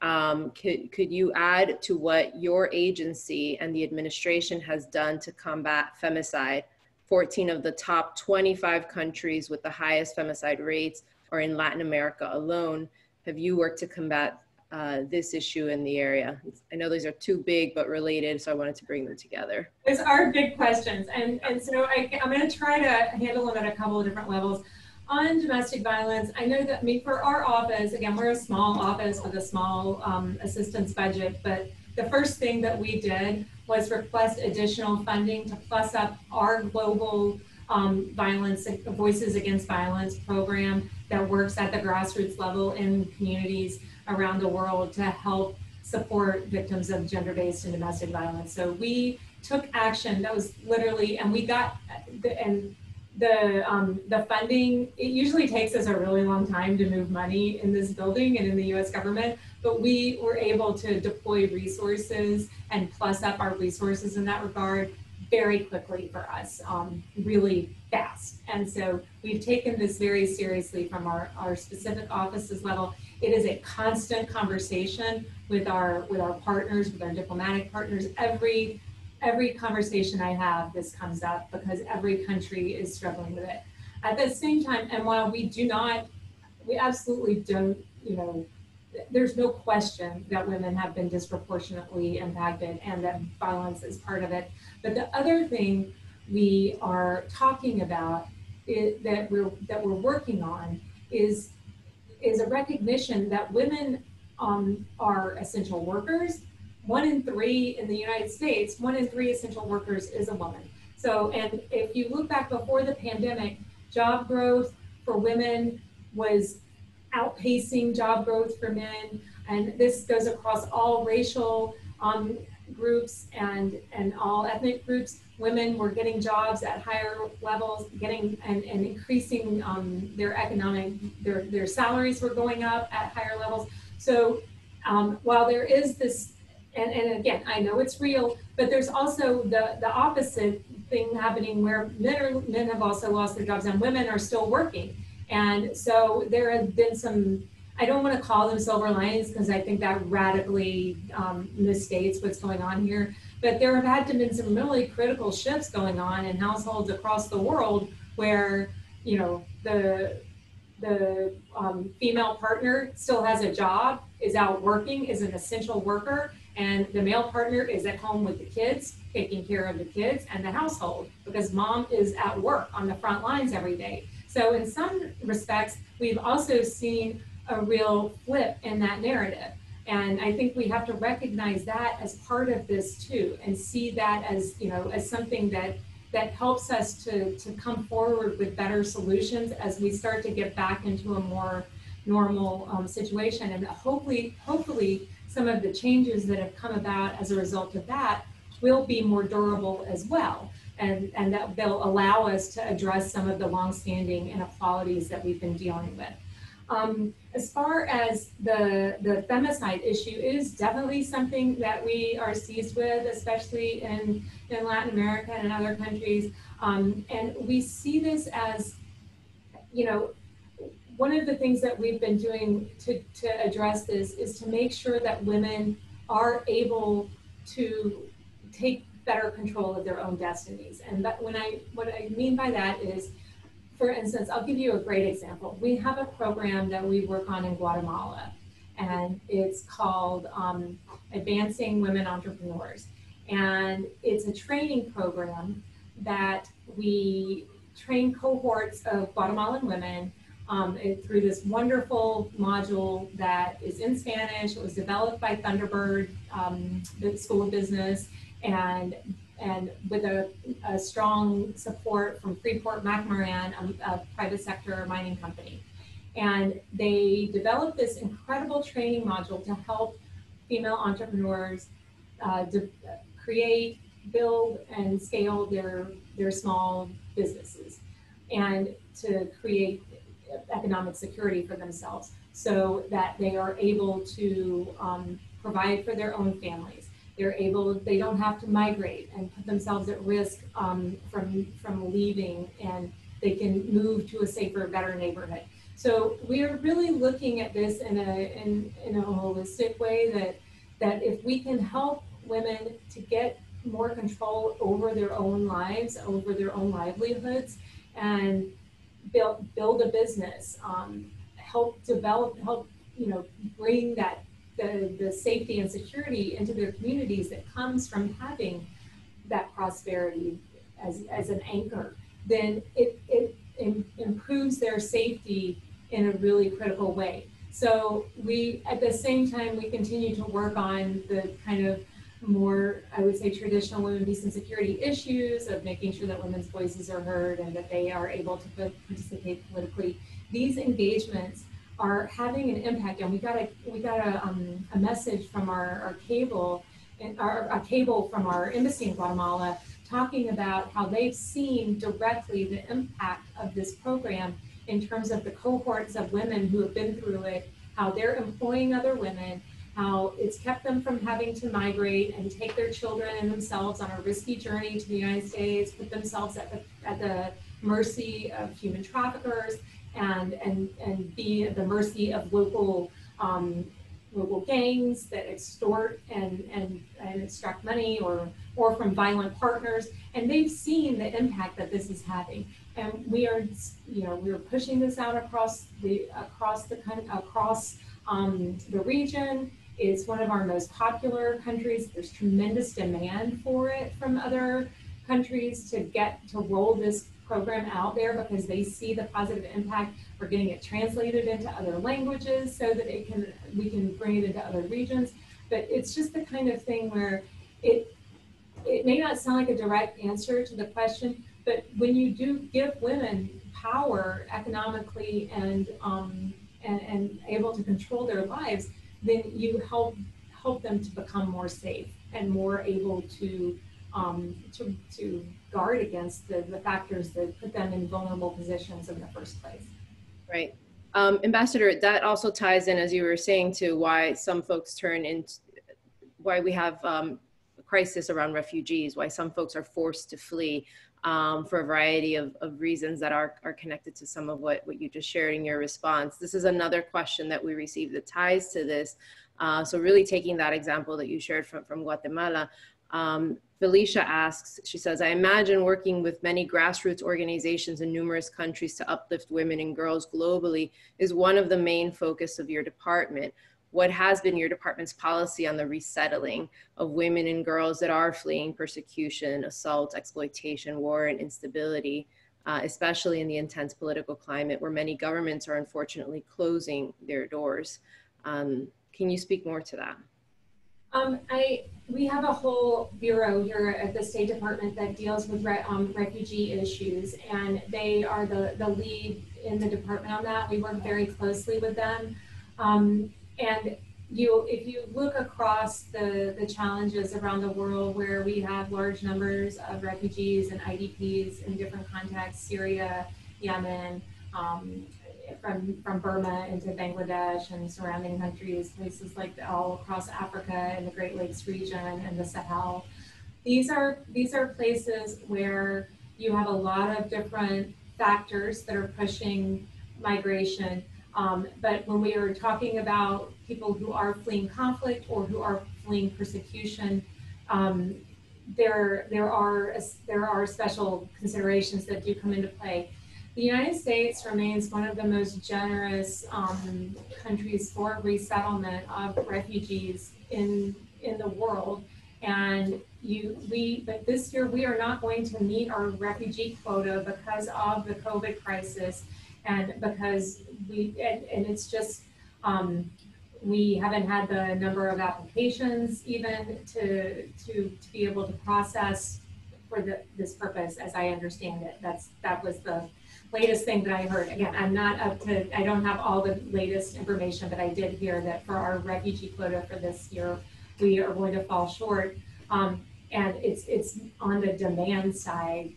A: Um, could, could you add to what your agency and the administration has done to combat femicide? 14 of the top 25 countries with the highest femicide rates are in Latin America alone. Have you worked to combat uh, this issue in the area? I know these are too big but related, so I wanted to bring them together.
D: Those are big questions, and, and so I, I'm going to try to handle them at a couple of different levels on domestic violence, I know that I mean for our office, again, we're a small office with a small um, assistance budget, but the first thing that we did was request additional funding to plus up our global um, violence, Voices Against Violence program that works at the grassroots level in communities around the world to help support victims of gender-based and domestic violence. So we took action. That was literally, and we got the and the um, the funding. It usually takes us a really long time to move money in this building and in the U.S. government, but we were able to deploy resources and plus up our resources in that regard very quickly for us, um, really fast. And so we've taken this very seriously from our, our specific offices level. It is a constant conversation with our with our partners, with our diplomatic partners. Every every conversation I have, this comes up because every country is struggling with it. At the same time, and while we do not, we absolutely don't, you know, there's no question that women have been disproportionately impacted and that violence is part of it. But the other thing we are talking about is, that we're that we're working on is is a recognition that women um, are essential workers. One in three in the United States, one in three essential workers is a woman. So, and if you look back before the pandemic, job growth for women was outpacing job growth for men. And this goes across all racial um, groups and, and all ethnic groups. Women were getting jobs at higher levels, getting and, and increasing um, their economic, their, their salaries were going up at higher levels. So um, while there is this, and, and again, I know it's real, but there's also the, the opposite thing happening where men, are, men have also lost their jobs and women are still working. And so there have been some, I don't want to call them silver linings because I think that radically um, misstates what's going on here. But there have had to been some really critical shifts going on in households across the world where, you know, the the um, female partner still has a job, is out working, is an essential worker, and the male partner is at home with the kids, taking care of the kids and the household because mom is at work on the front lines every day. So in some respects, we've also seen a real flip in that narrative. And I think we have to recognize that as part of this too, and see that as, you know, as something that that helps us to, to come forward with better solutions as we start to get back into a more normal um, situation. And hopefully, hopefully some of the changes that have come about as a result of that will be more durable as well and, and that they'll allow us to address some of the longstanding inequalities that we've been dealing with. Um, as far as the, the femicide issue is definitely something that we are seized with, especially in, in Latin America and other countries. Um, and we see this as, you know, one of the things that we've been doing to, to address this is to make sure that women are able to take better control of their own destinies. And that when I what I mean by that is, for instance, I'll give you a great example. We have a program that we work on in Guatemala, and it's called um, Advancing Women Entrepreneurs. And it's a training program that we train cohorts of Guatemalan women um, it, through this wonderful module that is in Spanish. It was developed by Thunderbird, um, the School of Business, and and with a, a strong support from Freeport McMoRan, a, a, private sector mining company. And they developed this incredible training module to help female entrepreneurs uh, create, build, and scale their, their small businesses and to create economic security for themselves so that they are able to um, provide for their own families they're able, they don't have to migrate and put themselves at risk um, from, from leaving and they can move to a safer, better neighborhood. So we are really looking at this in a, in, in a holistic way that, that if we can help women to get more control over their own lives, over their own livelihoods, and build build a business, um, help develop, help you know bring that the, the safety and security into their communities that comes from having that prosperity as, as an anchor, then it, it improves their safety in a really critical way. So we, at the same time, we continue to work on the kind of more, I would say, traditional women, peace, and security issues of making sure that women's voices are heard and that they are able to participate politically. These engagements are having an impact. And we got a we got a, um, a message from our, our cable, and our, a cable from our embassy in Guatemala talking about how they've seen directly the impact of this program in terms of the cohorts of women who have been through it, how they're employing other women, how it's kept them from having to migrate and take their children and themselves on a risky journey to the United States, put themselves at the, at the mercy of human traffickers and, and, and be at the mercy of local um, local gangs that extort and, and, and extract money or, or from violent partners. And they've seen the impact that this is having. And we are, you know, we're pushing this out across the, across the, across um, the region. It's one of our most popular countries. There's tremendous demand for it from other countries to get to roll this program out there because they see the positive impact. We're getting it translated into other languages so that it can we can bring it into other regions. But it's just the kind of thing where it it may not sound like a direct answer to the question, but when you do give women power economically and um, and, and able to control their lives, then you help help them to become more safe and more able to um, to, to guard against the, the factors that put them in vulnerable positions in the first place.
A: Right. Um, Ambassador, that also ties in, as you were saying, to why some folks turn into why we have um, a crisis around refugees, why some folks are forced to flee um, for a variety of, of reasons that are, are connected to some of what, what you just shared in your response. This is another question that we received that ties to this. Uh, so really taking that example that you shared from, from Guatemala, um, Felicia asks, she says, I imagine working with many grassroots organizations in numerous countries to uplift women and girls globally is one of the main focus of your department. What has been your department's policy on the resettling of women and girls that are fleeing persecution, assault, exploitation, war, and instability, uh, especially in the intense political climate where many governments are unfortunately closing their doors? Um, can you speak more to that?
D: Um, I we have a whole bureau here at the State Department that deals with re, um, refugee issues, and they are the the lead in the department on that. We work very closely with them, um, and you if you look across the the challenges around the world where we have large numbers of refugees and IDPs in different contexts, Syria, Yemen. Um, from, from Burma into Bangladesh and surrounding countries, places like all across Africa and the Great Lakes region and the Sahel. These are, these are places where you have a lot of different factors that are pushing migration. Um, but when we are talking about people who are fleeing conflict or who are fleeing persecution, um, there, there, are, there are special considerations that do come into play. The United States remains one of the most generous um, countries for resettlement of refugees in in the world. And you, we, but this year we are not going to meet our refugee quota because of the COVID crisis, and because we, and, and it's just, um, we haven't had the number of applications even to to to be able to process for the, this purpose, as I understand it. That's that was the latest thing that I heard. Again, I'm not up to, I don't have all the latest information, but I did hear that for our refugee quota for this year, we are going to fall short. Um, and it's it's on the demand side,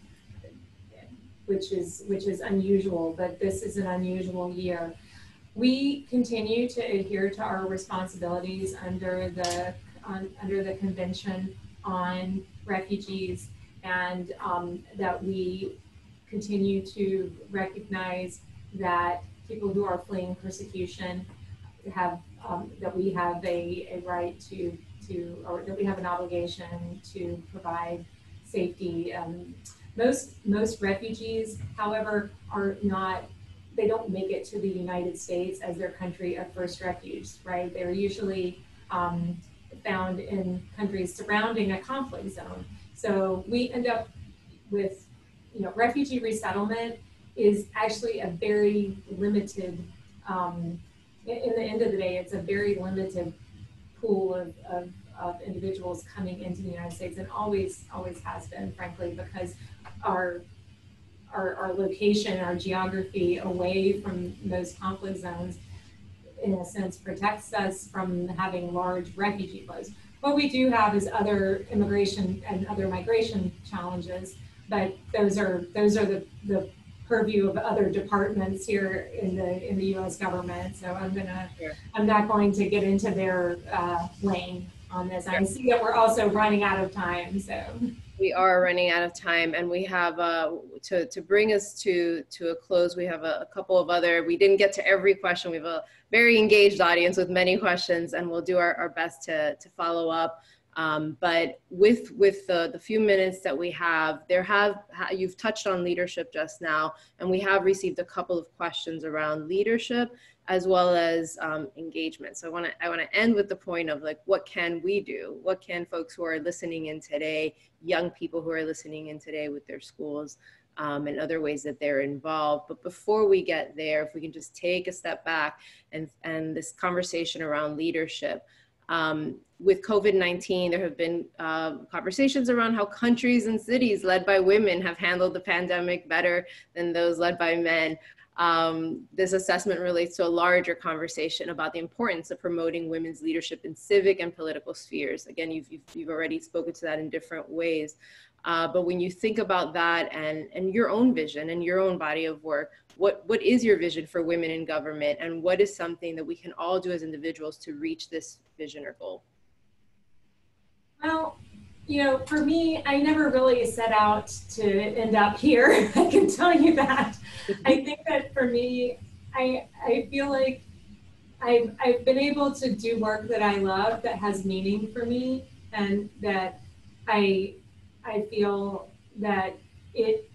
D: which is which is unusual. But this is an unusual year. We continue to adhere to our responsibilities under the on, under the Convention on Refugees, and um, that we continue to recognize that people who are fleeing persecution have um, that we have a, a right to to or that we have an obligation to provide safety. Um, most most refugees, however, are not they don't make it to the United States as their country of first refuge, right? They're usually um, found in countries surrounding a conflict zone. So we end up with you know, refugee resettlement is actually a very limited, um, in, the end of the day, it's a very limited pool of, of, of, individuals coming into the United States and always, always has been, frankly, because our, our, our location, our geography away from most conflict zones in a sense, protects us from having large refugee flows. What we do have is other immigration and other migration challenges, but those are those are the, the purview of other departments here in the in the U.S. government. So I'm gonna sure. I'm not going to get into their uh, lane on this. I see that we're also running out of time. So
A: we are running out of time and we have uh, to, to bring us to to a close we have a, a, couple of other we didn't get to every question we have a very engaged audience with many questions and we'll do our, our best to, to follow up um, but with with the, the few minutes that we have there have you've touched on leadership just now and we have received a couple of questions around leadership as well as um, engagement. So I want to I want to end with the point of like what can we do? What can folks who are listening in today, young people who are listening in today with their schools, um, and other ways that they're involved. But before we get there, if we can just take a step back and and this conversation around leadership. Um, with COVID 19, there have been uh, conversations around how countries and cities led by women have handled the pandemic better than those led by men. Um, this assessment relates to a larger conversation about the importance of promoting women's leadership in civic and political spheres. Again, you've, you've, you've already spoken to that in different ways. Uh, but when you think about that and, and your own vision and your own body of work, what, what is your vision for women in government and what is something that we can all do as individuals to reach this vision or goal?
D: Well, you know, for me, I never really set out to end up here. I can tell you that. I think that for me, I I feel like I've I've been able to do work that I love that has meaning for me, and that I I feel that it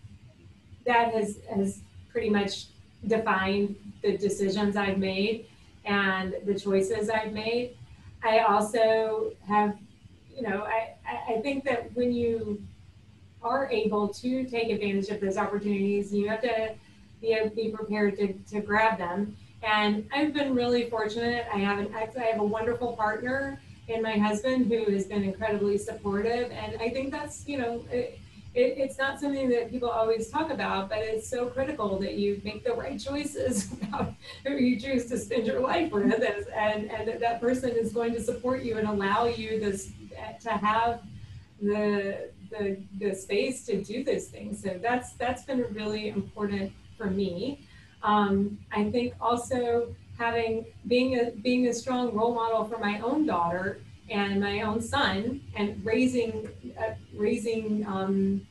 D: that has has pretty much defined the decisions I've made and the choices I've made. I also have you know, I, I think that when you are able to take advantage of those opportunities, you have to be, be prepared to, to grab them. And I've been really fortunate. I have an I have a wonderful partner in my husband who has been incredibly supportive. And I think that's, you know, it, it, it's not something that people always talk about, but it's so critical that you make the right choices about who you choose to spend your life with, and, and that that person is going to support you and allow you this to have the, the, the space to do those things. So that's, that's been really important for me. Um, I think also having, being a, being a strong role model for my own daughter and my own son and raising, uh, raising um,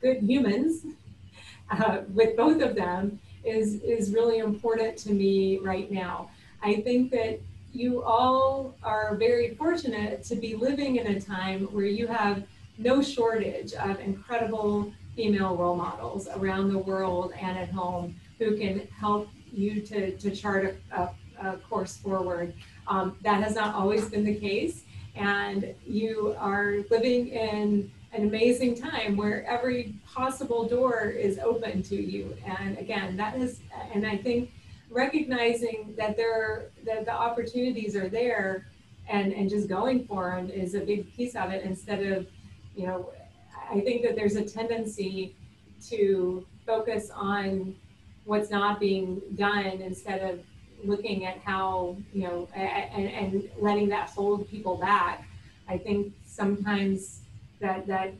D: good humans uh, with both of them is, is really important to me right now. I think that you all are very fortunate to be living in a time where you have no shortage of incredible female role models around the world and at home who can help you to, to chart a, a, a course forward. Um, that has not always been the case. And you are living in an amazing time where every possible door is open to you. And again, that is, and I think recognizing that there that the opportunities are there and and just going for them is a big piece of it instead of you know i think that there's a tendency to focus on what's not being done instead of looking at how you know and, and letting that hold people back i think sometimes that that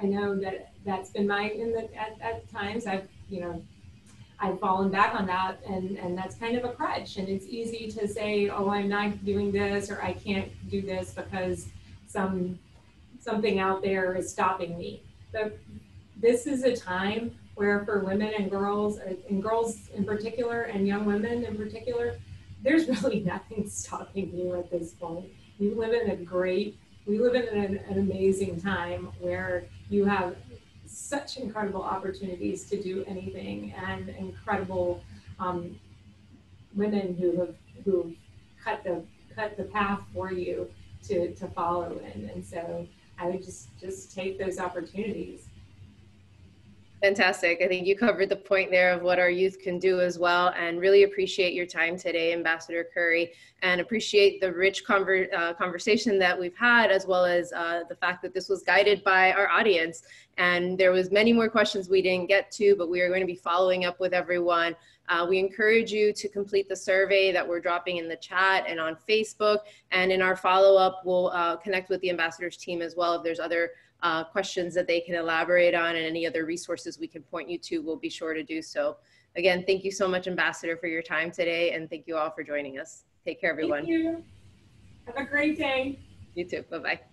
D: i know that that's been my in the at, at times i've you know I've fallen back on that and, and that's kind of a crutch. And it's easy to say, oh, I'm not doing this or I can't do this because some something out there is stopping me. But this is a time where for women and girls, and girls in particular, and young women in particular, there's really nothing stopping you at this point. You live in a great, we live in an, an amazing time where you have such incredible opportunities to do anything and incredible um, women who have who cut the cut the path for you to to follow in and so i would just just take those opportunities
A: Fantastic. I think you covered the point there of what our youth can do as well, and really appreciate your time today, Ambassador Currie, and appreciate the rich conver uh, conversation that we've had, as well as uh, the fact that this was guided by our audience. And there was many more questions we didn't get to, but we are going to be following up with everyone. Uh, we encourage you to complete the survey that we're dropping in the chat and on Facebook. And in our follow-up, we'll uh, connect with the ambassadors team as well if there's other uh, questions that they can elaborate on and any other resources we can point you to, we'll be sure to do so. Again, thank you so much, Ambassador, for your time today, and thank you all for joining us. Take care, everyone.
D: Thank you. Have a great day.
A: You too. Bye-bye.